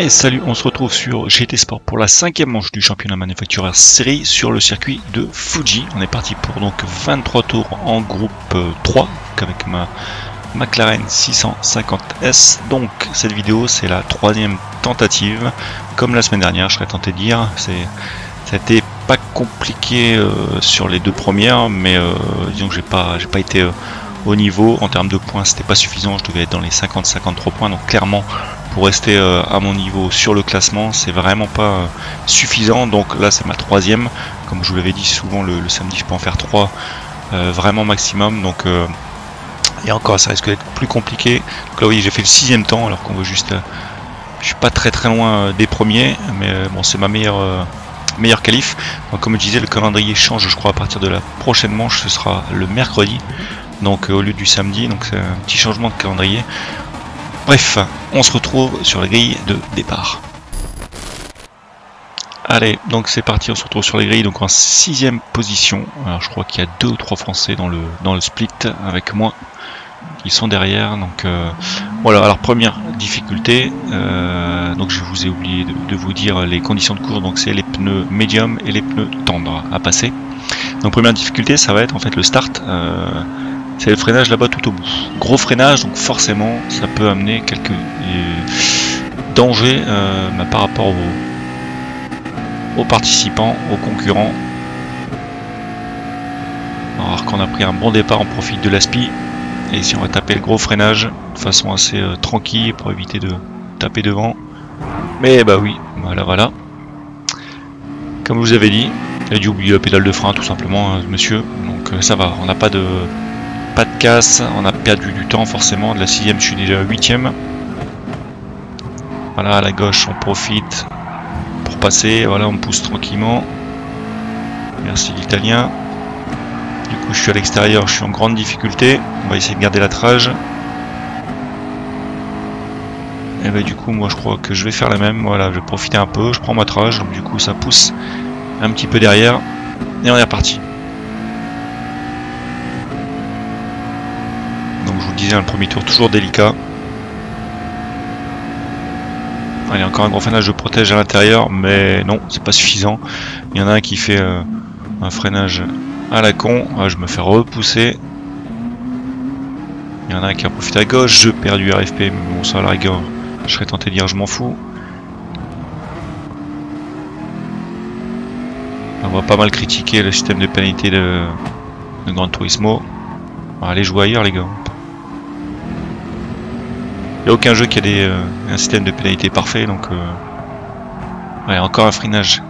Et salut, on se retrouve sur GT Sport pour la cinquième manche du championnat manufactureur série sur le circuit de Fuji. On est parti pour donc 23 tours en groupe 3 avec ma McLaren 650S. Donc cette vidéo c'est la troisième tentative. Comme la semaine dernière, je serais tenté de dire, ça a pas compliqué euh, sur les deux premières, mais euh, disons que j'ai pas pas été euh, au niveau en termes de points, c'était pas suffisant. Je devais être dans les 50-53 points, donc clairement pour rester euh, à mon niveau sur le classement, c'est vraiment pas euh, suffisant. Donc là, c'est ma troisième. Comme je vous l'avais dit souvent, le, samedi, je peux en faire trois euh, vraiment maximum. Donc et encore, ça risque d'être plus compliqué. Donc là, vous voyez, j'ai fait le sixième temps, alors qu'on veut juste. je suis pas très très loin des premiers, mais bon, c'est ma meilleure meilleure qualif. Comme je disais, le calendrier change, je crois, à partir de la prochaine manche, ce sera le mercredi, donc au lieu du samedi. C'est un petit changement de calendrier. Bref, on se retrouve sur la grille de départ. Allez, donc c'est parti, on se retrouve sur la grille, donc en sixième position. Alors je crois qu'il y a deux ou trois Français dans le, split avec moi. Ils sont derrière, donc euh, voilà. Alors première difficulté, euh, donc je vous ai oublié de, vous dire les conditions de course. Donc c'est les pneus médium et les pneus tendres à passer. Donc première difficulté, ça va être en fait le start. Euh, c'est le freinage là-bas tout au bout. Gros freinage, donc forcément, ça peut amener quelques euh, dangers euh, bah, par rapport aux, participants, aux concurrents. Alors qu'on a pris un bon départ, on profite de l'aspi. Et ici, on va taper le gros freinage de façon assez euh, tranquille pour éviter de taper devant. Mais bah oui, voilà, voilà. Comme je vous avais dit, il a dû oublier la pédale de frein tout simplement, hein, monsieur. Donc ça va, on n'a pas de pas de casse, on a perdu du temps forcément, de la sixième je suis déjà huitième. Voilà à la gauche on profite pour passer, voilà on pousse tranquillement. Merci l'italien. Du coup je suis à l'extérieur, je suis en grande difficulté, on va essayer de garder la trage. Et bah du coup moi je crois que je vais faire la même, voilà je vais profiter un peu, je prends ma trage, donc du coup ça pousse un petit peu derrière et on est reparti. Le premier tour toujours délicat. Allez, encore un gros freinage de protège à l'intérieur, mais non, c'est pas suffisant. Il y en a un qui fait euh, un freinage à la con. Ah, je me fais repousser. Il y en a un qui a profité à gauche. Je perds du RFP, mais bon, ça à la rigueur, je serais tenté de dire je m'en fous. On va pas mal critiquer le système de pénalité de, Gran Turismo. Aller jouer ailleurs, les gars. Il n'y a aucun jeu qui a euh, un système de pénalité parfait, donc euh, encore un freinage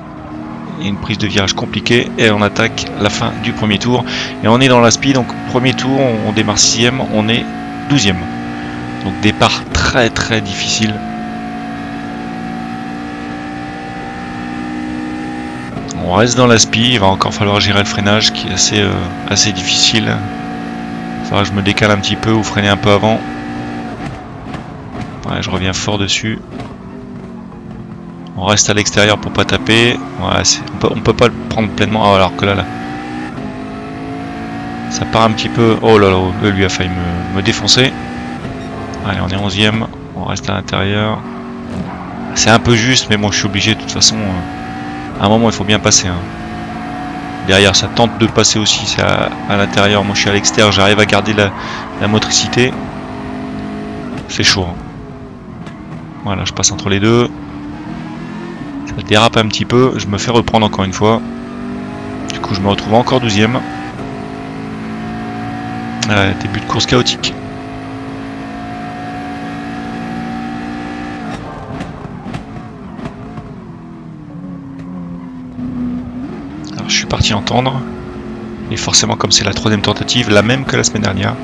et une prise de virage compliquée et on attaque la fin du premier tour. Et on est dans la donc premier tour on, démarre 6 on est 12 donc départ très très difficile. On reste dans la speed il va encore falloir gérer le freinage qui est assez, euh, assez difficile. Ça je me décale un petit peu ou freiner un peu avant Je reviens fort dessus. On reste à l'extérieur pour pas taper. on, peut, peut pas le prendre pleinement. Ah, alors que là, là. Ça part un petit peu. Oh là là, lui a failli me, défoncer. Allez, on est 11ème. On reste à l'intérieur. C'est un peu juste, mais bon, je suis obligé de toute façon. Euh, à un moment, il faut bien passer. Hein. Derrière, ça tente de passer aussi. C'est à, l'intérieur. Moi, je suis à l'extérieur. J'arrive à garder la, la motricité. C'est chaud. Hein. Voilà, je passe entre les deux. Ça dérape un petit peu. Je me fais reprendre encore une fois. Du coup, je me retrouve encore 12ème. début de course chaotique. Alors, je suis parti entendre. Et forcément, comme c'est la troisième tentative, la même que la semaine dernière,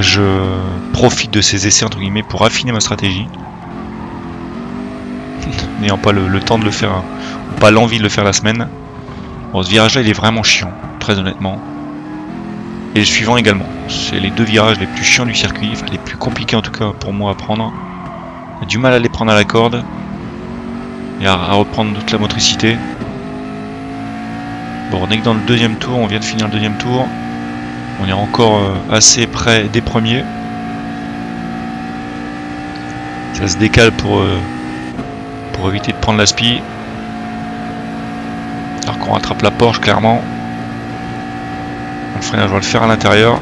je profite de ces essais entre guillemets pour affiner ma stratégie n'ayant pas le, temps de le faire, ou pas l'envie de le faire la semaine. Ce virage là il est vraiment chiant, très honnêtement. Et le suivant également. C'est les deux virages les plus chiants du circuit, les plus compliqués en tout cas pour moi à prendre. Du mal à les prendre à la corde et à, reprendre toute la motricité. Bon, on est que dans le deuxième tour, on vient de finir le deuxième tour. On est encore euh, assez près des premiers. Ça se décale pour euh, pour éviter de prendre la spi. Alors qu'on rattrape la Porsche clairement. Le freinage, on va le faire à l'intérieur.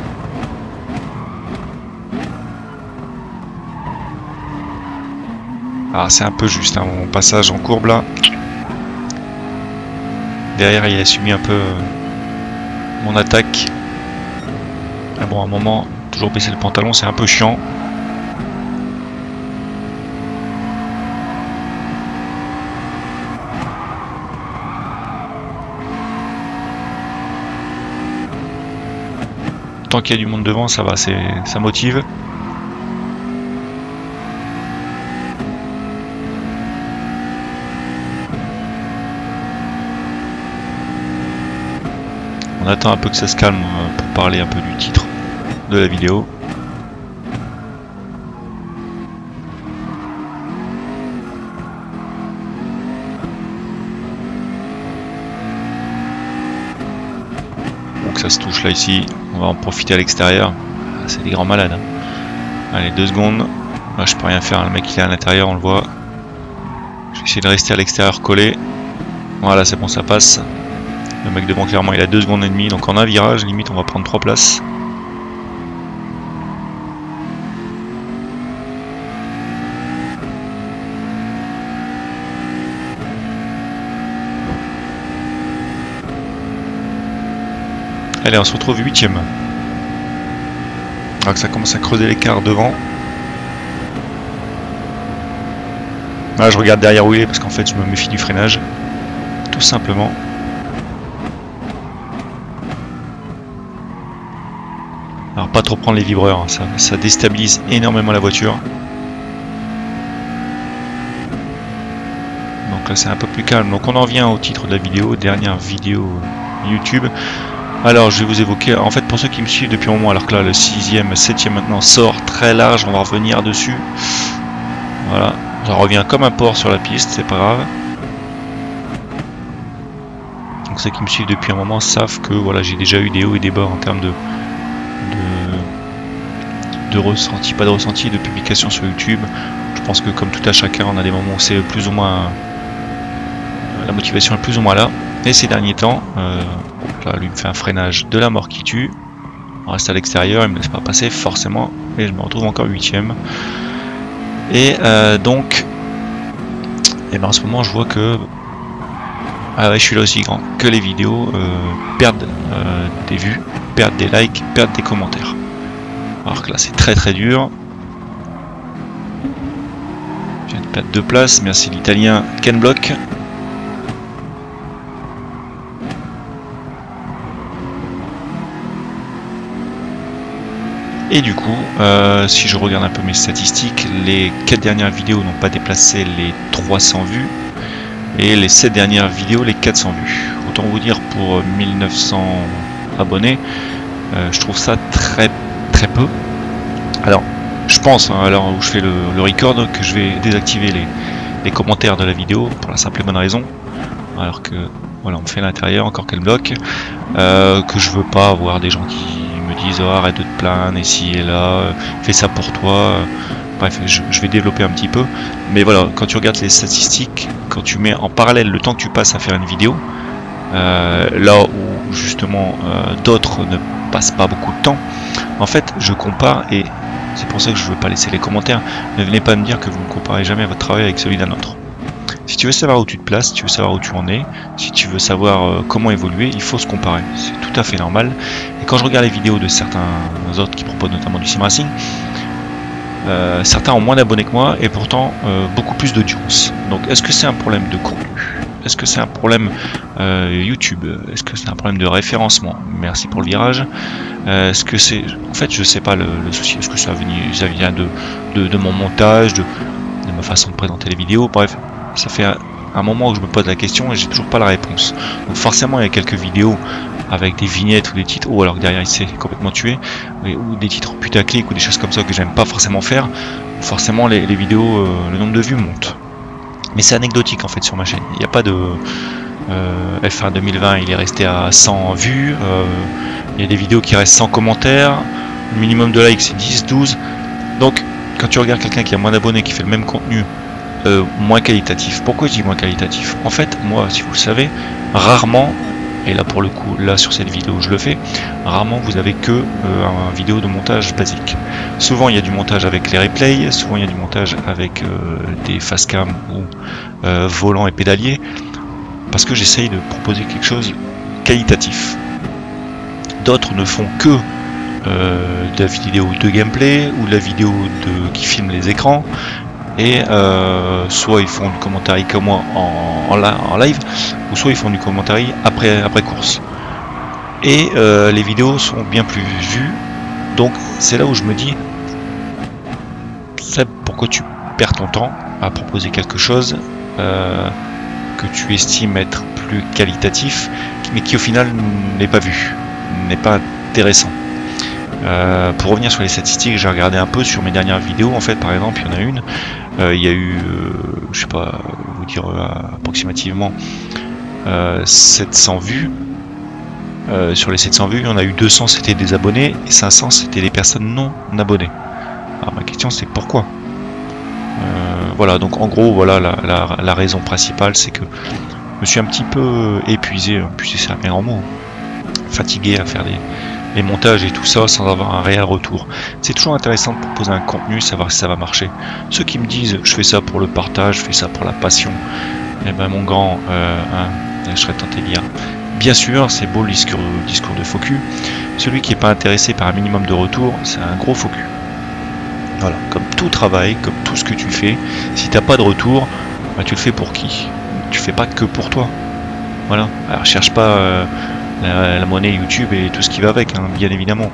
Ah, c'est un peu juste, hein, mon passage en courbe là. Derrière, il a subi un peu euh, mon attaque. Bon, à un moment, toujours baisser le pantalon, c'est un peu chiant. Tant qu'il y a du monde devant, ça va, ça motive. On attend un peu que ça se calme euh, pour parler un peu du titre de la vidéo. Ça se touche là ici, on va en profiter à l'extérieur. Ah, c'est des grands malades. Hein. Allez, deux secondes. Là, je peux rien faire, le mec il est à l'intérieur, on le voit. Je vais essayer de rester à l'extérieur collé. Voilà, c'est bon, ça passe. Le mec devant clairement il a 2 secondes et demie, donc en un virage, limite on va prendre 3 places. Allez, on se retrouve 8 ème Alors que ça commence à creuser l'écart devant. Là, je regarde derrière où il est parce qu'en fait, je me méfie du freinage. Tout simplement. Alors pas trop prendre les vibreurs, hein, ça, déstabilise énormément la voiture. Donc là c'est un peu plus calme. Donc on en vient au titre de la vidéo, dernière vidéo YouTube. Alors je vais vous évoquer, en fait pour ceux qui me suivent depuis un moment, alors que là le 6ème, 7ème maintenant sort très large, on va revenir dessus. Voilà, ça revient comme un port sur la piste, c'est pas grave. Donc ceux qui me suivent depuis un moment savent que voilà j'ai déjà eu des hauts et des bas en termes de, de, ressenti, pas de ressenti, de publication sur YouTube. Je pense que comme tout à chacun, on a des moments où c'est plus ou moins la motivation est plus ou moins là. Et ces derniers temps, euh, lui me fait un freinage de la mort qui tue. On reste à l'extérieur, il me laisse pas passer forcément, et je me retrouve encore huitième. Et euh, donc, et ben en ce moment, je vois que ah ouais, je suis là aussi grand. Que les vidéos perdent des vues perdre des likes, perdre des commentaires. Alors que là c'est très très dur. Je viens de perdre deux places, merci l'italien Ken Block. Et du coup, euh, si je regarde un peu mes statistiques, les 4 dernières vidéos n'ont pas déplacé les 300 vues. Et les 7 dernières vidéos, les 400 vues. Autant vous dire pour 1900 abonnés. Euh, je trouve ça très très peu. Alors, je pense, hein, alors où je fais le, record, que je vais désactiver les, commentaires de la vidéo pour la simple et bonne raison. Alors que voilà, on me fait l'intérieur, encore qu'elle bloque. Euh, que je veux pas avoir des gens qui disent arrête de te plaindre, ici et là, euh, fais ça pour toi. Bref, je, vais développer un petit peu. Mais voilà, quand tu regardes les statistiques, quand tu mets en parallèle le temps que tu passes à faire une vidéo, là où justement euh, d'autres ne passent pas beaucoup de temps. En fait, je compare et c'est pour ça que je ne veux pas laisser les commentaires. Ne venez pas me dire que vous ne comparez jamais votre travail avec celui d'un autre. Si tu veux savoir où tu te places, si tu veux savoir où tu en es, si tu veux savoir euh, comment évoluer, il faut se comparer. C'est tout à fait normal. Et quand je regarde les vidéos de certains autres qui proposent notamment du sim racing, euh, certains ont moins d'abonnés que moi et pourtant beaucoup plus d'audience. Donc est-ce que c'est un problème de contenu? Est-ce que c'est un problème euh, YouTube? Est-ce que c'est un problème de référencement? Merci pour le virage. Euh, est-ce que c'est... En fait, je sais pas le, souci. Est-ce que ça, vient de, mon montage, de, ma façon de présenter les vidéos? Bref, ça fait un, moment où je me pose la question et j'ai toujours pas la réponse. Donc forcément, il y a quelques vidéos avec des vignettes ou des titres, ou alors que derrière il s'est complètement tué, ou des titres putaclic ou des choses comme ça que j'aime pas forcément faire. Forcément, les, vidéos, euh, le nombre de vues monte. Mais c'est anecdotique en fait sur ma chaîne. Il n'y a pas de euh, F1 2020, il est resté à 100 vues. Euh, il y a des vidéos qui restent sans commentaires. Le minimum de likes c'est 10, 12. Donc quand tu regardes quelqu'un qui a moins d'abonnés, qui fait le même contenu euh, moins qualitatif. Pourquoi je dis moins qualitatif? En fait, moi, si vous le savez, rarement, et là pour le coup, là sur cette vidéo je le fais, rarement vous avez que euh, un vidéo de montage basique. Souvent il y a du montage avec les replays, souvent il y a du montage avec des cam ou volant et pédalier, parce que j'essaye de proposer quelque chose qualitatif. D'autres ne font que euh, de la vidéo de gameplay ou de la vidéo de, qui filme les écrans et euh, soit ils font du commentaire comme moi en, live ou soit ils font du commentaire après, après course. Et euh, les vidéos sont bien plus vues. Donc c'est là où je me dis pourquoi tu perds ton temps à proposer quelque chose que tu estimes être plus qualitatif mais qui au final n'est pas vu n'est pas intéressant euh, pour revenir sur les statistiques, j'ai regardé un peu sur mes dernières vidéos. En fait, par exemple, il y en a une. Euh, il y a eu, euh, je sais pas, vous dire approximativement 700 vues. sur les 700 vues, il y en a eu 200 c'était des abonnés et 500 c'était des personnes non abonnées. Alors ma question c'est pourquoi? Voilà, donc en gros, voilà la, raison principale, c'est que je me suis un petit peu épuisé, puis c'est un grand mot, fatigué à faire des, les montages et tout ça sans avoir un réel retour. C'est toujours intéressant de proposer un contenu, savoir si ça va marcher. Ceux qui me disent je fais ça pour le partage, je fais ça pour la passion, eh ben mon grand, euh, je serais tenté de dire. Bien sûr, c'est beau le discours, de focus. Celui qui n'est pas intéressé par un minimum de retour, c'est un gros focus. Voilà, comme tout travail, comme tout ce que tu fais, si tu n'as pas de retour, bah, tu le fais pour qui? Tu fais pas que pour toi. Voilà. Alors cherche pas euh, la, monnaie YouTube et tout ce qui va avec, hein, bien évidemment.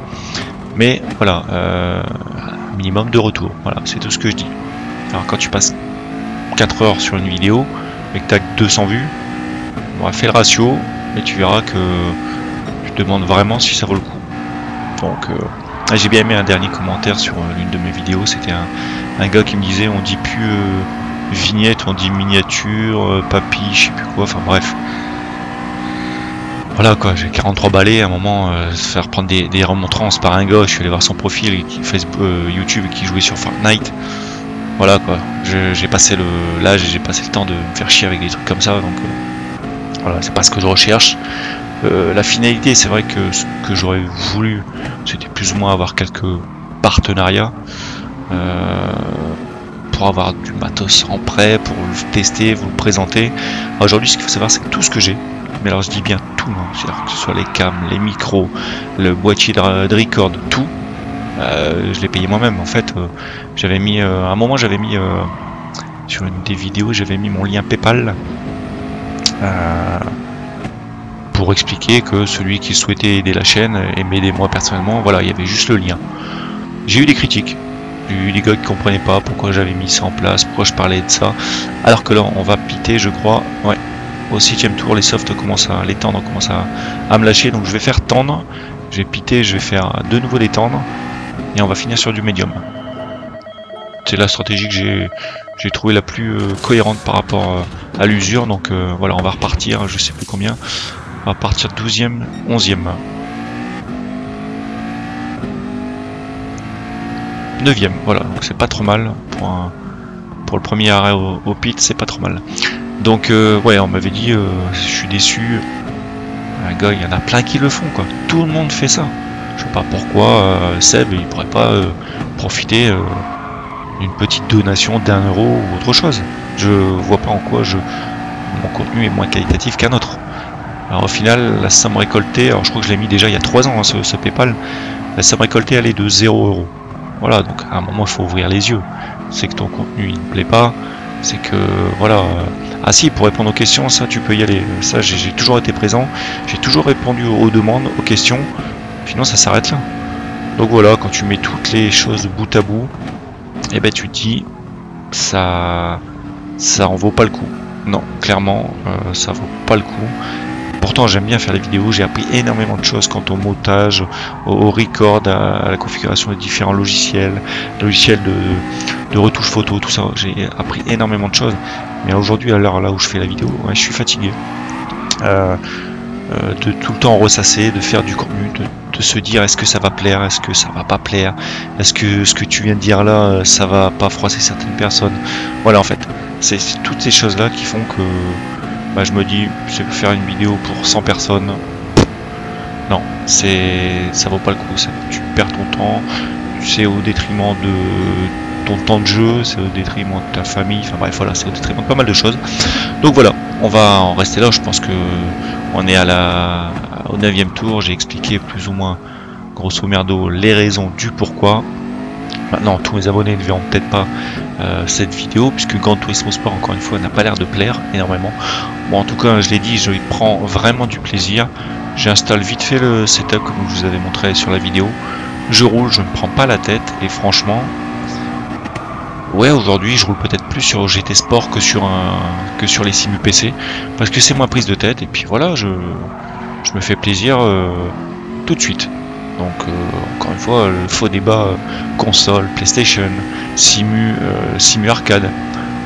Mais voilà, euh, minimum de retour. Voilà, c'est tout ce que je dis. Alors quand tu passes 4 heures sur une vidéo et que tu as 200 vues, on va faire le ratio et tu verras que tu te demandes vraiment si ça vaut le coup. Donc euh, j'ai bien aimé un dernier commentaire sur euh, l'une de mes vidéos, c'était un, gars qui me disait on dit plus vignette, on dit miniature, papy, je sais plus quoi, enfin bref voilà quoi, j'ai 43 balais, à un moment, euh, faire prendre des, remontrances par un gars, je suis allé voir son profil euh, YouTube qui jouait sur Fortnite. Voilà quoi, j'ai passé le l'âge et j'ai passé le temps de me faire chier avec des trucs comme ça, donc euh, voilà, c'est pas ce que je recherche. la finalité, c'est vrai que ce que j'aurais voulu, c'était plus ou moins avoir quelques partenariats pour avoir du matos en prêt, pour le tester, vous le présenter. Aujourd'hui, ce qu'il faut savoir, c'est que tout ce que j'ai, mais alors je dis bien tout, hein, c'est-à-dire que ce soit les cams, les micros, le boîtier de, record, tout, euh, je l'ai payé moi-même. En fait, euh, j'avais mis, euh, à un moment, j'avais mis sur une des vidéos, j'avais mis mon lien PayPal pour expliquer que celui qui souhaitait aider la chaîne et m'aider moi personnellement, voilà, il y avait juste le lien. J'ai eu des critiques. Des gars qui comprenaient pas pourquoi j'avais mis ça en place, pourquoi je parlais de ça. Alors que là, on va piter, je crois. Ouais, au 7 tour, les softs commencent à, les tendre commencent à, me lâcher, donc je vais faire tendre, je vais piter, je vais faire de nouveau tendre, et on va finir sur du médium. C'est la stratégie que j'ai trouvé la plus euh, cohérente par rapport euh, à l'usure, donc euh, voilà, on va repartir, je sais plus combien, on va partir 12e, 11e. 9e, voilà, donc c'est pas trop mal pour, le premier arrêt au pit, c'est pas trop mal. Donc euh, ouais, on m'avait dit, euh, je suis déçu. Un gars, il y en a plein qui le font, quoi. Tout le monde fait ça. Je sais pas pourquoi euh, Seb, il pourrait pas profiter d'une petite donation d'un euro ou autre chose. Je vois pas en quoi je mon contenu est moins qualitatif qu'un autre. Alors au final, la somme récoltée, alors je crois que je l'ai mis déjà il y a 3 ans, hein, ce, PayPal, la somme récoltée elle de 0 euros. Voilà, donc à un moment il faut ouvrir les yeux. C'est que ton contenu il ne plaît pas, c'est que voilà ah si, pour répondre aux questions, ça tu peux y aller. Ça, j'ai toujours été présent. J'ai toujours répondu aux demandes, aux questions. Sinon, ça s'arrête là. Donc voilà, quand tu mets toutes les choses bout à bout, et eh ben tu te dis, ça, ça en vaut pas le coup. Non, clairement, euh, ça vaut pas le coup. Pourtant, j'aime bien faire les vidéos. J'ai appris énormément de choses quant au montage, au, record, à, la configuration des différents logiciels, logiciels de, de retouche photo, tout ça. J'ai appris énormément de choses. Mais aujourd'hui, à l'heure là où je fais la vidéo, je suis fatigué. Euh, euh, de tout le temps ressasser, de faire du contenu, de, se dire est-ce que ça va plaire, est-ce que ça va pas plaire, est-ce que ce que tu viens de dire là, ça va pas froisser certaines personnes? Voilà en fait, C'est toutes ces choses-là qui font que bah, je me dis, faire une vidéo pour 100 personnes. Non, c'est ça vaut pas le coup. Tu perds ton temps, c'est au détriment de ton temps de jeu, c'est au détriment de ta famille, enfin bref voilà, c'est au détriment de pas mal de choses. Donc voilà, on va en rester là, je pense que on est à la au 9 tour, j'ai expliqué plus ou moins grosso merdo les raisons du pourquoi. Maintenant, tous mes abonnés ne verront peut-être pas euh, cette vidéo, puisque Grand Turismo Sport, encore une fois, n'a pas l'air de plaire énormément. Bon, en tout cas, je l'ai dit, je prends vraiment du plaisir. J'installe vite fait le setup, comme je vous avais montré sur la vidéo. Je roule, je ne prends pas la tête, et franchement, ouais, aujourd'hui, je roule peut-être plus sur GT Sport que sur, un, que sur les simu PC, parce que c'est moins prise de tête, et puis voilà, je, me fais plaisir euh, tout de suite. Donc euh, encore une fois, le faux débat euh, console, PlayStation, simu, euh, simu arcade,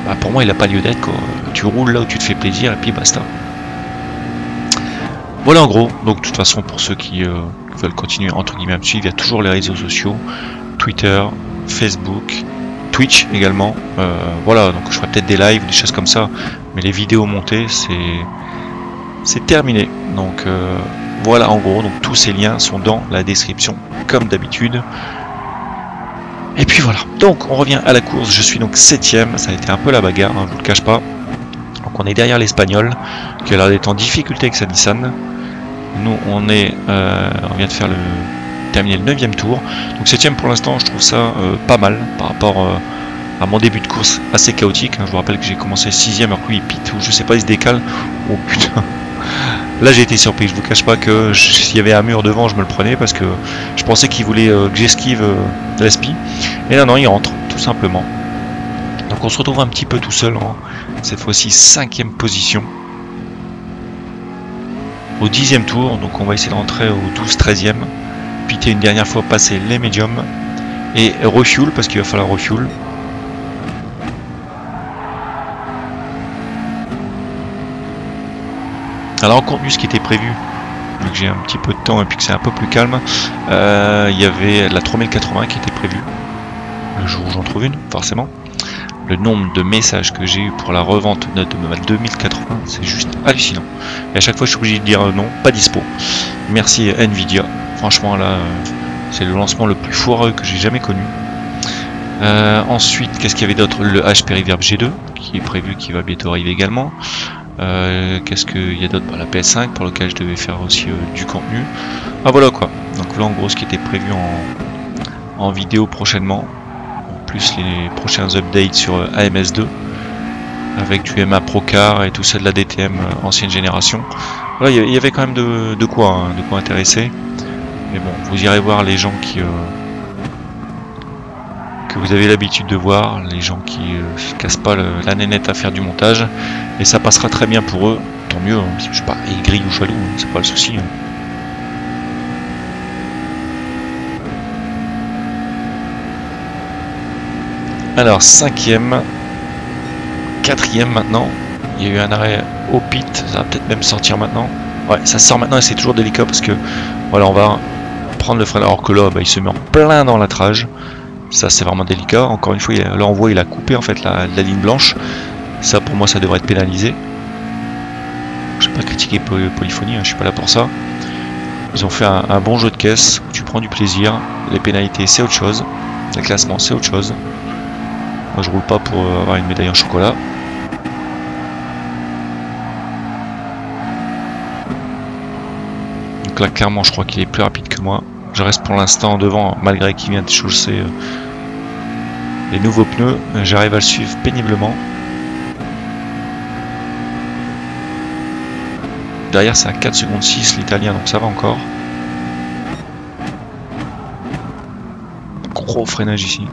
bah, pour moi il n'a pas lieu d'être. Tu roules là où tu te fais plaisir et puis basta. Voilà en gros, donc de toute façon pour ceux qui veulent continuer entre guillemets à me suivre, il y a toujours les réseaux sociaux, Twitter, Facebook, Twitch également. voilà, donc je ferai peut-être des lives, des choses comme ça, mais les vidéos montées c'est c'est terminé. Donc voilà en gros, donc tous ces liens sont dans la description comme d'habitude. Et puis voilà, donc on revient à la course, je suis donc septième, ça a été un peu la bagarre, hein, je vous le cache pas. Donc on est derrière l'espagnol, qui a l'air d'être en difficulté avec sa Nissan. Nous on est, euh, on vient de faire le terminer le 9 tour. Donc septième pour l'instant, je trouve ça euh, pas mal par rapport euh, à mon début de course assez chaotique. Hein. Je vous rappelle que j'ai commencé sixième alors que lui il pite ou je sais pas il se décale. Oh putain Là j'ai été surpris, je vous cache pas que s'il y avait un mur devant je me le prenais parce que je pensais qu'il voulait euh, que j'esquive euh, l'aspi. Et non non il rentre, tout simplement. Donc on se retrouve un petit peu tout seul en cette fois-ci cinquième position. Au dixième tour, donc on va essayer de rentrer au 12-13e. Piter une dernière fois passer les médiums. Et refuel parce qu'il va falloir refuel. Alors en contenu, ce qui était prévu, vu que j'ai un petit peu de temps et puis que c'est un peu plus calme, euh, il y avait la 3080 qui était prévue. Le jour où j'en trouve une, forcément. Le nombre de messages que j'ai eu pour la revente de ma 2080, c'est juste hallucinant. Et à chaque fois, je suis obligé de dire non, pas dispo. Merci Nvidia. Franchement, là, euh, c'est le lancement le plus foireux que j'ai jamais connu. Euh, ensuite, qu'est-ce qu'il y avait d'autre? Le HP Reverb G2, qui est prévu, qui va bientôt arriver également. Euh, qu'est-ce qu'il y a d'autre bah, La PS5 pour lequel je devais faire aussi euh, du contenu. Ah voilà quoi. Donc là en gros ce qui était prévu en, vidéo prochainement. En plus les prochains updates sur euh, AMS2 avec du MA Procar et tout ça de la DTM ancienne génération. Il y avait quand même de, quoi, hein, de quoi intéresser. Mais bon, vous irez voir les gens qui que vous avez l'habitude de voir, les gens qui se cassent pas la nénette à faire du montage, et ça passera très bien pour eux, tant mieux, hein, je sais pas aigri ou jaloux, hein, c'est pas le souci. Hein. Alors cinquième, quatrième maintenant, il y a eu un arrêt au pit, ça va peut-être même sortir maintenant. Ouais, ça sort maintenant et c'est toujours délicat parce que voilà, on va prendre le frein alors que là, bah, il se met en plein dans la trage. Ça c'est vraiment délicat. Encore une fois, voit il a coupé en fait la, ligne blanche. Ça pour moi ça devrait être pénalisé. Je vais pas critiquer Polyphonie, hein, je suis pas là pour ça. Ils ont fait un, bon jeu de caisse, tu prends du plaisir. Les pénalités c'est autre chose. Les classements c'est autre chose. Moi je roule pas pour avoir une médaille en chocolat. Donc là clairement je crois qu'il est plus rapide que moi. Je reste pour l'instant devant, malgré qu'il vient de chausser euh, les nouveaux pneus. J'arrive à le suivre péniblement. Derrière, c'est à 4 secondes 6 l'italien, donc ça va encore. Gros freinage ici.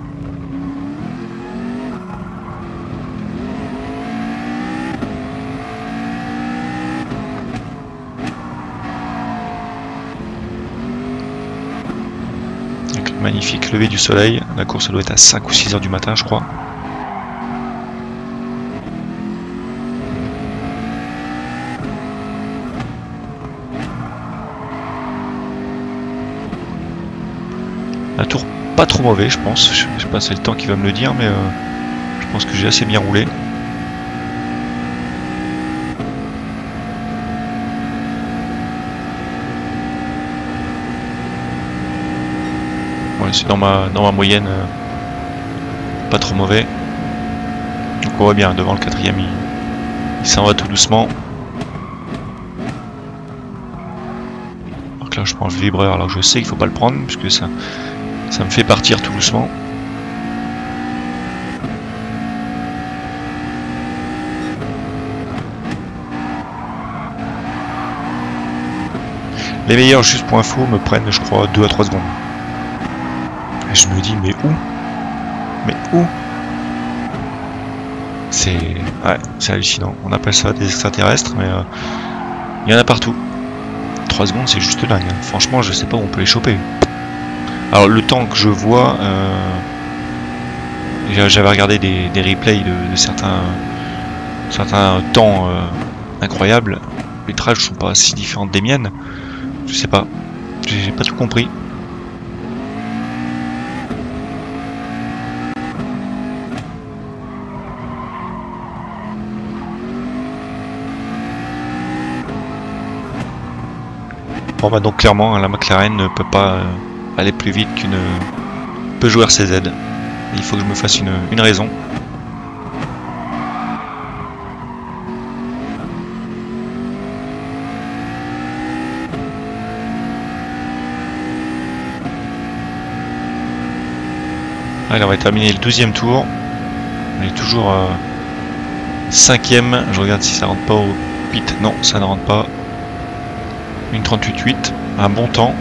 Magnifique lever du soleil. La course doit être à 5 ou 6 heures du matin, je crois. Un tour pas trop mauvais, je pense. Je sais pas, c'est le temps qui va me le dire, mais euh, je pense que j'ai assez bien roulé. C'est dans ma, dans ma moyenne. euh, pas trop mauvais. Donc on voit bien, devant le quatrième, il, s'en va tout doucement. Alors là, je prends le vibreur alors je sais qu'il faut pas le prendre, puisque ça, ça me fait partir tout doucement. Les meilleurs, juste pour info, me prennent, je crois, 2 à 3 secondes. Et je me dis, mais où? Mais où? C'est ouais, c'est hallucinant. On appelle ça des extraterrestres, mais euh, il y en a partout. 3 secondes, c'est juste dingue. hein. Franchement, je sais pas où on peut les choper. Alors, le temps que je vois, euh, j'a- j'avais regardé des, replays de, certains, certains temps euh, incroyables. Les trages sont pas si différentes des miennes. Je sais pas. J'ai pas tout compris. Bon bah donc clairement hein, la McLaren ne peut pas euh, aller plus vite qu'une Peugeot RCZ. Il faut que je me fasse une, raison. Allez, on va terminer le 12 tour. On est toujours euh, cinquième. Je regarde si ça rentre pas au pit. Non, ça ne rentre pas. Une 38.8, un bon temps.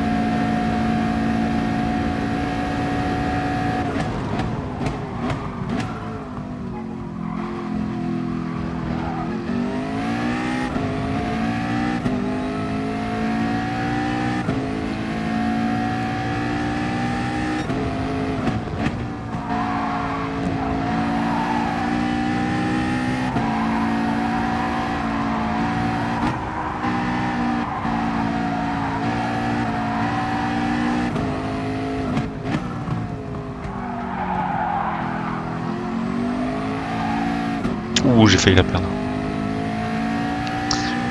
J'ai failli la perdre.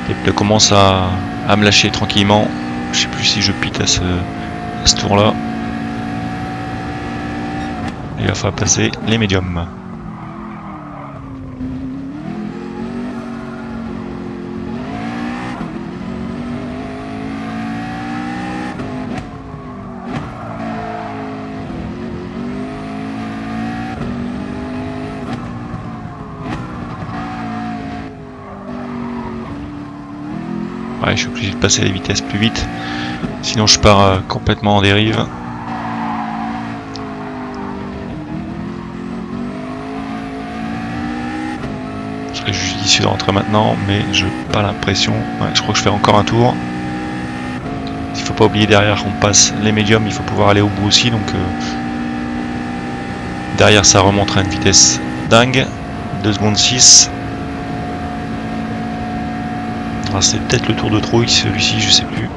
Les pneus commencent à, à me lâcher tranquillement. Je sais plus si je pite à ce, à ce tour-là. Il va falloir passer les médiums. Je suis obligé de passer les vitesses plus vite. Sinon, je pars euh, complètement en dérive. Je serais judicieux de rentrer maintenant, mais je n'ai pas l'impression. Ouais, je crois que je fais encore un tour. Il faut pas oublier derrière qu'on passe les médiums, il faut pouvoir aller au bout aussi. Donc euh, derrière, ça remonte à une vitesse dingue. 2 secondes 6. C'est peut-être le tour de trouille, celui-ci, je sais plus.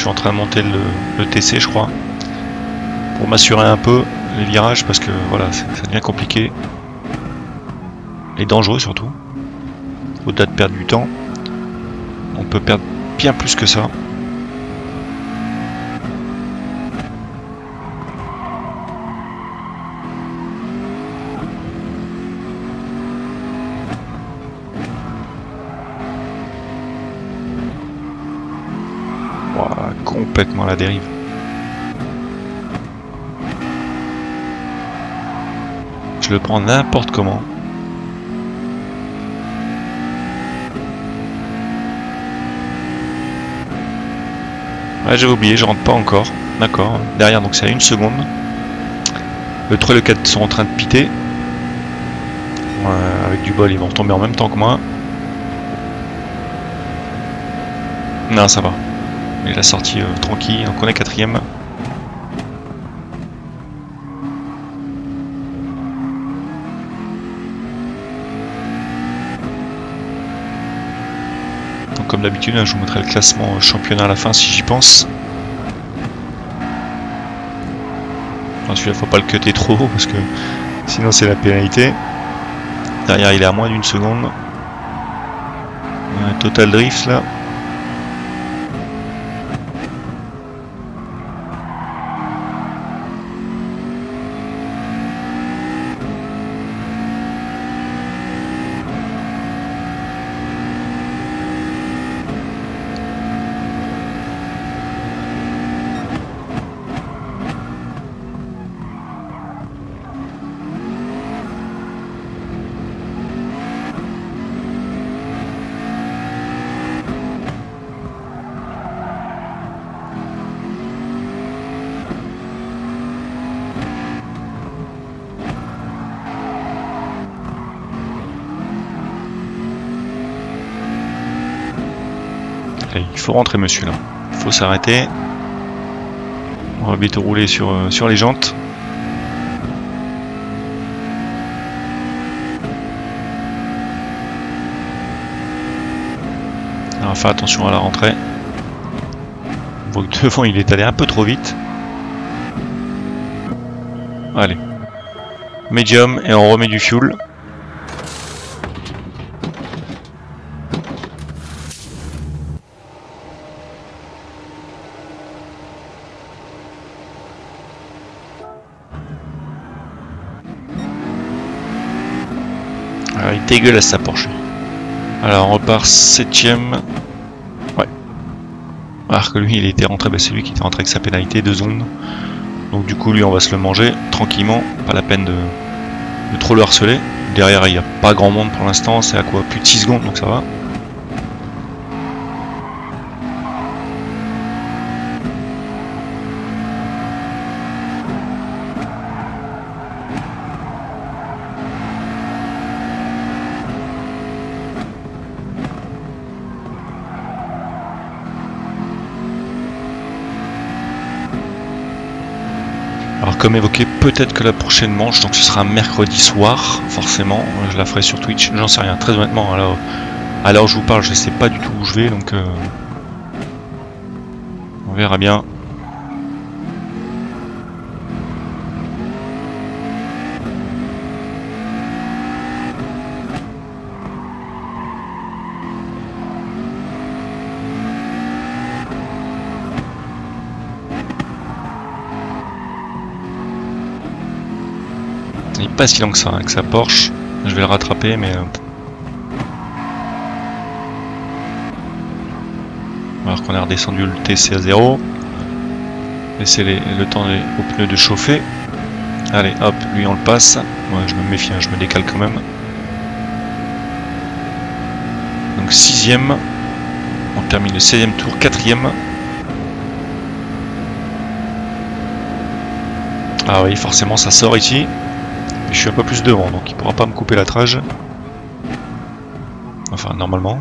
Je suis en train de monter le, TC, je crois. Pour m'assurer un peu les virages, parce que voilà, ça devient compliqué. Et dangereux surtout. Au-delà de perdre du temps, on peut perdre bien plus que ça. complètement la dérive. Je le prends n'importe comment. Ah, j'avais oublié, je rentre pas encore. D'accord. Derrière, donc c'est à une seconde. Le 3 et le 4 sont en train de piter. Avec du bol, ils vont retomber en même temps que moi. Non, ça va. Mais la sortie euh, tranquille, donc on est quatrième. Donc comme d'habitude, hein, je vous montrerai le classement euh, championnat à la fin si j'y pense. Enfin, celui-là, faut pas le cutter trop parce que sinon c'est la pénalité. Derrière, il est à moins d'une seconde. Un total drift là. il rentrer monsieur là. Faut s'arrêter. On va bientôt rouler sur, euh, sur les jantes. Alors faire attention à la rentrée. On voit que devant il est allé un peu trop vite. Allez. Medium et on remet du fuel. Dégueulasse sa Porsche. Alors on repart 7ème. Ouais. Alors que lui il était rentré, bah, c'est lui qui était rentré avec sa pénalité de zone. Donc du coup lui on va se le manger tranquillement, pas la peine de, de trop le harceler. Derrière il n'y a pas grand monde pour l'instant, c'est à quoi Plus de 6 secondes donc ça va. Comme évoqué, peut-être que la prochaine manche, donc ce sera mercredi soir, forcément, je la ferai sur Twitch, j'en sais rien, très honnêtement, alors où je vous parle, je sais pas du tout où je vais, donc euh, on verra bien. Pas si long que ça, avec sa Porsche. Je vais le rattraper, mais... euh, Alors qu'on a redescendu le TC à 0. Laisser les- le temps des- aux pneus de chauffer. Allez, hop, lui on le passe. Moi je me méfie, hein, je me décale quand même. Donc sixième. On termine le 16e tour, quatrième. Ah oui, forcément ça sort ici. Je suis un peu plus devant, donc il pourra pas me couper la trage. Enfin, normalement.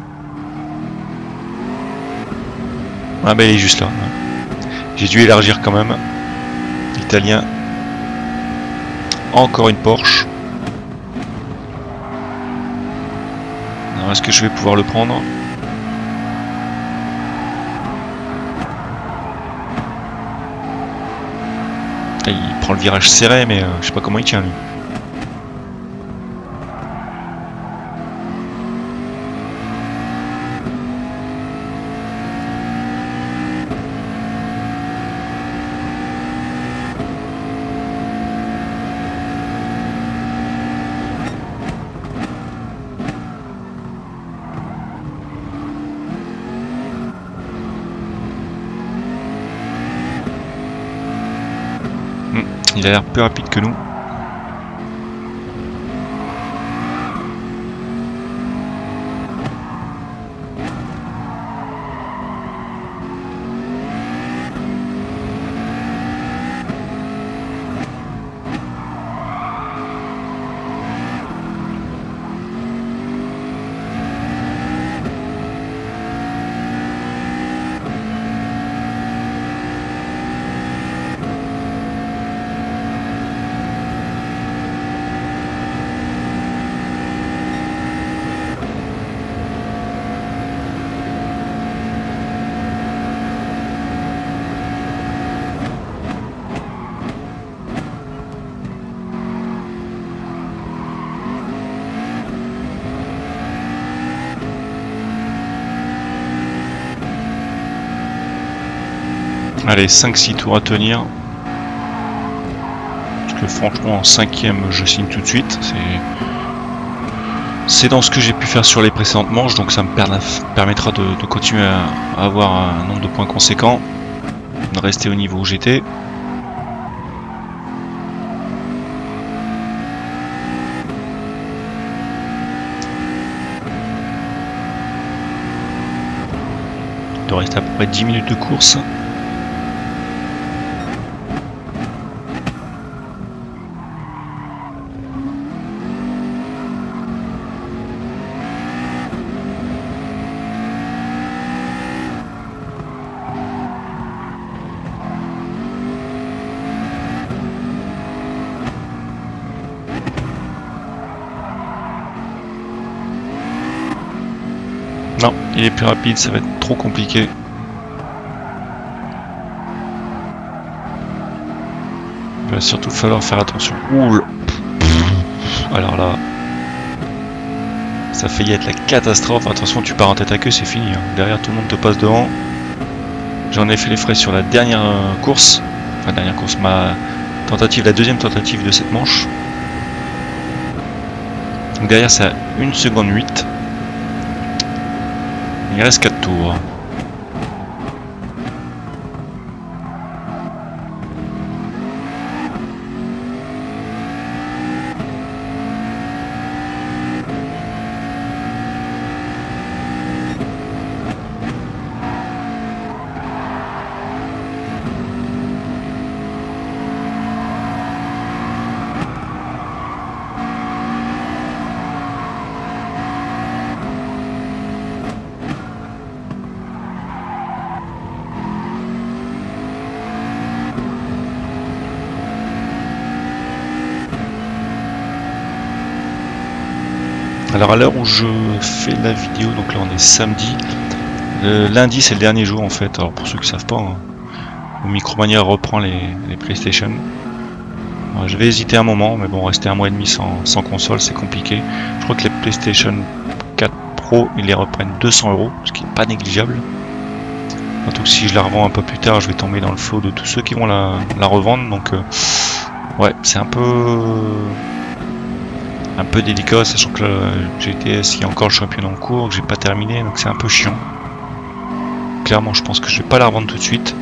Ah bah il est juste là. J'ai dû élargir quand même. Italien. Encore une Porsche. Est-ce que je vais pouvoir le prendre? Il prend le virage serré mais euh, je sais pas comment il tient lui. Il a l'air plus rapide que nous. Allez, 5-6 tours à tenir. Parce que franchement, en cinquième, je signe tout de suite. C'est dans ce que j'ai pu faire sur les précédentes manches, donc ça me permettra de, continuer à avoir un nombre de points conséquents, de rester au niveau où j'étais. de rester à peu près 10 minutes de course. Plus rapide, ça va être trop compliqué. Il va surtout falloir faire attention. Ouh Alors là, ça y être la catastrophe. Attention, tu pars en tête à queue, c'est fini. Hein. Derrière, tout le monde te passe devant. J'en ai fait les frais sur la dernière euh, course. Enfin, dernière course, ma tentative, la deuxième tentative de cette manche. Donc derrière, c'est à 1 seconde 8. Il Alors à l'heure où je fais la vidéo, donc là on est samedi, lundi c'est le dernier jour en fait, alors pour ceux qui ne savent pas, hein, Micromania reprend les, PlayStation. je vais hésiter un moment, mais bon, rester un mois et demi sans, console c'est compliqué. Je crois que les PlayStation 4 Pro, ils les reprennent 200 euros, ce qui n'est pas négligeable. Surtout que si je la revends un peu plus tard, je vais tomber dans le flot de tous ceux qui vont la, revendre, donc euh, ouais, c'est un peu un peu délicat, sachant que le GTS il y a encore le championnat en cours, que j'ai pas terminé, donc c'est un peu chiant. Clairement, je pense que je vais pas la revendre tout de suite.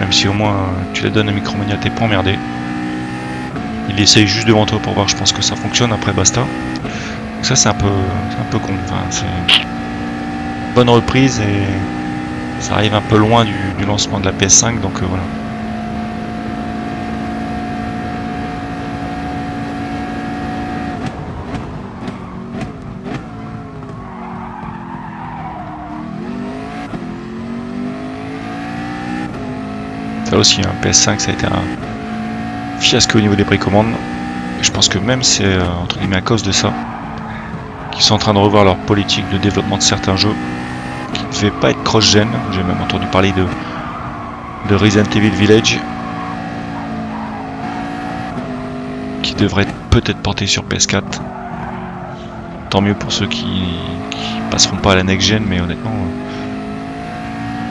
Même si au moins tu la donnes à Micromania, t'es pas emmerdé. Il essaye juste devant toi pour voir, je pense que ça fonctionne, après basta. Donc ça c'est un peu un peu con. c'est bonne reprise et ça arrive un peu loin du, lancement de la PS5, donc euh, voilà. Aussi, un PS5 ça a été un fiasco au niveau des précommandes. Et je pense que même c'est euh, entre guillemets à cause de ça qu'ils sont en train de revoir leur politique de développement de certains jeux qui ne devaient pas être cross-gen. J'ai même entendu parler de, de Resident Evil Village qui devrait peut-être porter sur PS4. Tant mieux pour ceux qui, qui passeront pas à la next-gen, mais honnêtement,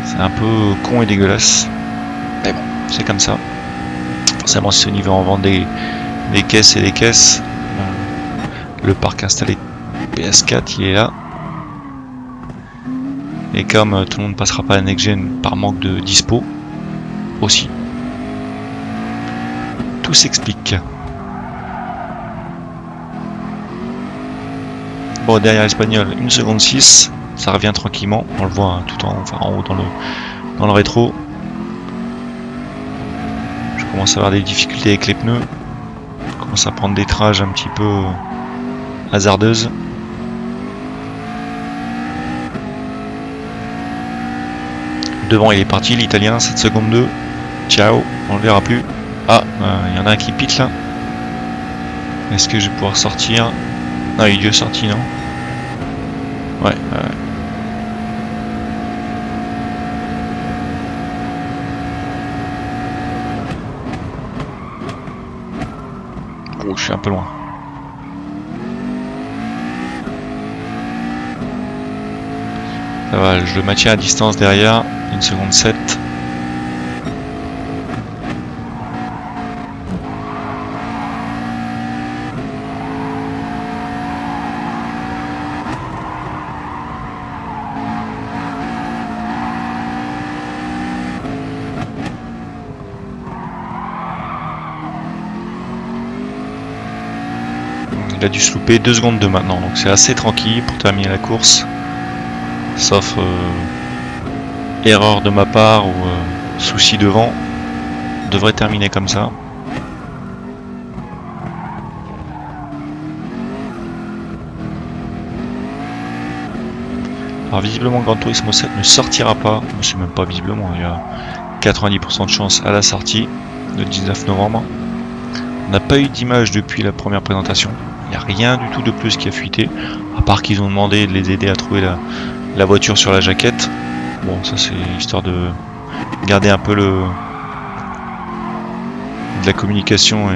c'est un peu con et dégueulasse. C'est comme ça. Forcément, si au niveau en vend des, caisses et des caisses, le parc installé PS4 il est là. Et comme euh, tout le monde passera pas à next gen par manque de dispo, aussi. Tout s'explique. Bon, derrière l'espagnol, 1 seconde 6, ça revient tranquillement, on le voit hein, tout en, enfin, en haut dans le, dans le rétro commence à avoir des difficultés avec les pneus. Je commence à prendre des trages un petit peu hasardeuses. Devant il est parti l'italien 7 secondes 2. Ciao, on le verra plus. Ah, euh, il y en a un qui pique là. Est-ce que je vais pouvoir sortir? Non, il est sorti, non? Ouais, ouais. Suis un peu loin. Ça va, je le maintiens à distance derrière, une seconde 7. A dû se louper 2 secondes de maintenant, donc c'est assez tranquille pour terminer la course. Sauf euh, erreur de ma part ou euh, souci de vent. devrait terminer comme ça. Alors visiblement Grand Turismo 7 ne sortira pas, c'est même pas visiblement, il y a 90% de chance à la sortie le 19 novembre. On n'a pas eu d'image depuis la première présentation. Rien du tout de plus qui a fuité. À part qu'ils ont demandé de les aider à trouver la, voiture sur la jaquette. Bon, ça c'est histoire de garder un peu le de la communication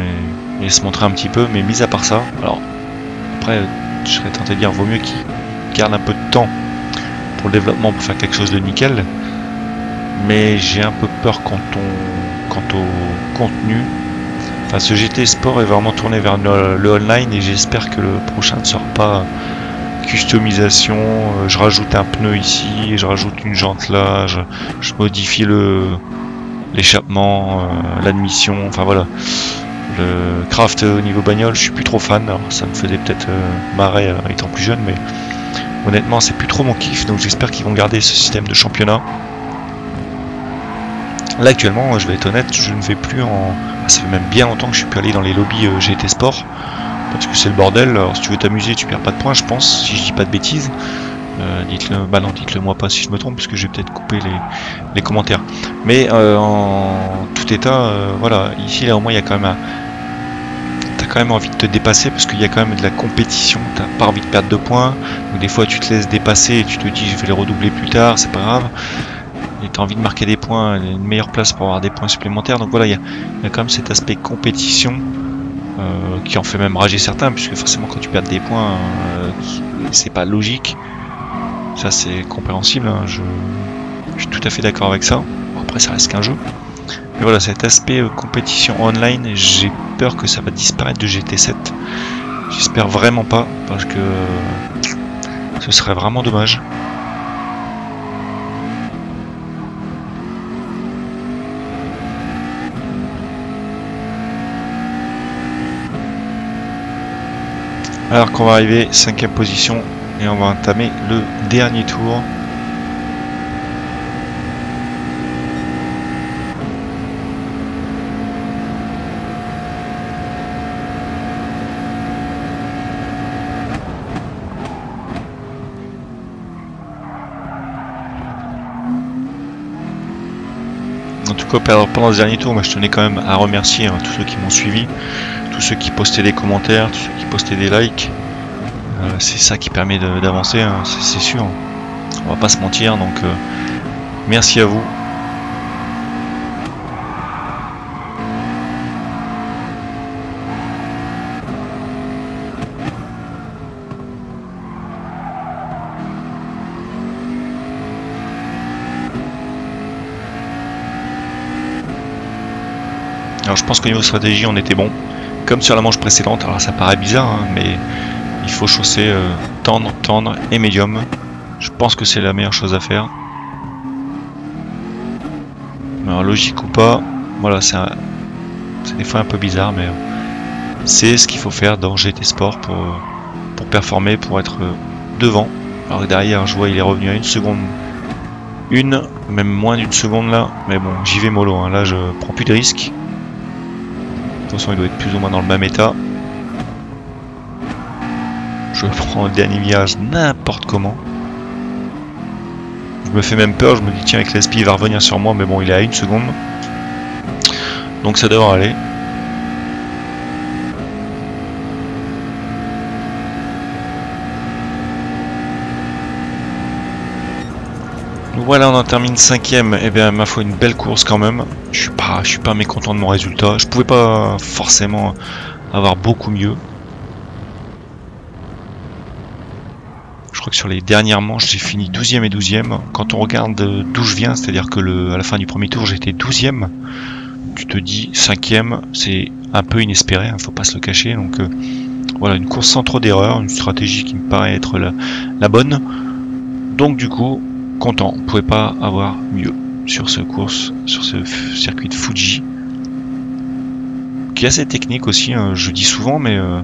et, se montrer un petit peu. Mais mis à part ça, alors après, je serais tenté de dire vaut mieux qu'ils gardent un peu de temps pour le développement pour faire quelque chose de nickel. Mais j'ai un peu peur quant, on, quant au contenu Enfin, ce GT Sport est vraiment tourné vers le, online et j'espère que le prochain ne sera pas customisation, euh, je rajoute un pneu ici, je rajoute une jante là, je, modifie le l'échappement, euh, l'admission, enfin voilà. Le craft au niveau bagnole, je suis plus trop fan, alors ça me faisait peut-être euh, marrer étant plus jeune, mais honnêtement c'est plus trop mon kiff, donc j'espère qu'ils vont garder ce système de championnat. Là actuellement, je vais être honnête, je ne vais plus en, ça fait même bien longtemps que je suis plus allé dans les lobbies euh, GT Sport. Parce que c'est le bordel. Alors si tu veux t'amuser, tu perds pas de points, je pense, si je dis pas de bêtises. Euh, dites-le, bah non, dites-le moi pas si je me trompe, parce que j'ai peut-être coupé les, commentaires. Mais euh, en tout état, voilà, ici là au moins il y a quand même un, t'as quand même envie de te dépasser parce qu'il y a quand même de la compétition, t'as pas envie de perdre de points, donc des fois tu te laisses dépasser et tu te dis je vais les redoubler plus tard, c'est pas grave et tu as envie de marquer des points, une meilleure place pour avoir des points supplémentaires. Donc voilà, il y, a, quand même cet aspect compétition euh, qui en fait même rager certains, puisque forcément quand tu perds des points, euh, c'est pas logique. Ça c'est compréhensible, hein. je, suis tout à fait d'accord avec ça. après ça reste qu'un jeu. Mais voilà, cet aspect euh, compétition online, j'ai peur que ça va disparaître de GT7. J'espère vraiment pas, parce que ce serait vraiment dommage. Alors qu'on va arriver cinquième position et on va entamer le dernier tour. En tout cas, pendant ce dernier tour, moi, je tenais quand même à remercier hein, tous ceux qui m'ont suivi tous ceux qui postaient des commentaires, tous ceux qui postaient des likes. Euh, c'est ça qui permet d'avancer, hein, c'est sûr. On va pas se mentir, donc euh, merci à vous. Alors je pense qu'au niveau stratégie on était bon comme sur la manche précédente. Alors ça paraît bizarre, hein, mais il faut chausser euh, tendre, tendre et médium. Je pense que c'est la meilleure chose à faire. Alors logique ou pas, voilà, c'est des fois un peu bizarre, mais euh, c'est ce qu'il faut faire dans GT Sport pour, euh, pour performer, pour être devant. Alors derrière, je vois il est revenu à une seconde, une, même moins d'une seconde là, mais bon, j'y vais mollo, hein. là je prends plus de risques. De toute façon, il doit être plus ou moins dans le même état. Je prends le dernier virage n'importe comment. Je me fais même peur, je me dis tiens avec l'SP il va revenir sur moi, mais bon il est à une seconde. Donc ça devrait aller. Voilà, on en termine cinquième. Et eh bien, ma foi, une belle course quand même. Je suis pas, je suis pas mécontent de mon résultat. Je pouvais pas forcément avoir beaucoup mieux. Je crois que sur les dernières manches, j'ai fini 12e et 12e. Quand on regarde d'où je viens, c'est-à-dire que à la fin du premier tour, j'étais 12e. Tu te dis 5e, c'est un peu inespéré, ne hein, faut pas se le cacher. Donc euh, voilà, une course sans trop d'erreurs, une stratégie qui me paraît être la bonne. Donc du coup, content. On pouvait pas avoir mieux sur ce course, sur ce circuit de Fuji. Qui est assez technique aussi, hein, je dis souvent, mais euh,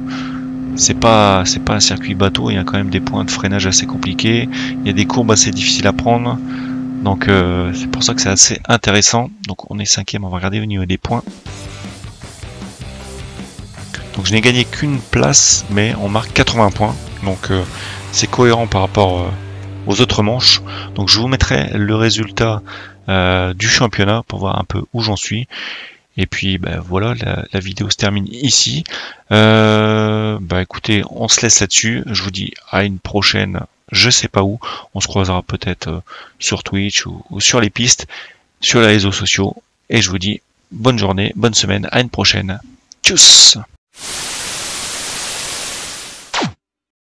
c'est pas pas un circuit bateau, il y a quand même des points de freinage assez compliqués, il y a des courbes assez difficiles à prendre. Donc euh, c'est pour ça que c'est assez intéressant. Donc on est cinquième, on va regarder au niveau des points. Donc je n'ai gagné qu'une place, mais on marque 80 points. Donc euh, c'est cohérent par rapport aux autres manches. Donc je vous mettrai le résultat du championnat pour voir un peu où j'en suis. Et puis ben, voilà, la, vidéo se termine ici. Euh, bah écoutez, on se laisse là-dessus. Je vous dis à une prochaine, je sais pas où. On se croisera peut-être euh, sur Twitch ou, ou sur les pistes, sur les réseaux sociaux. Et je vous dis bonne journée, bonne semaine, à une prochaine. Tchuss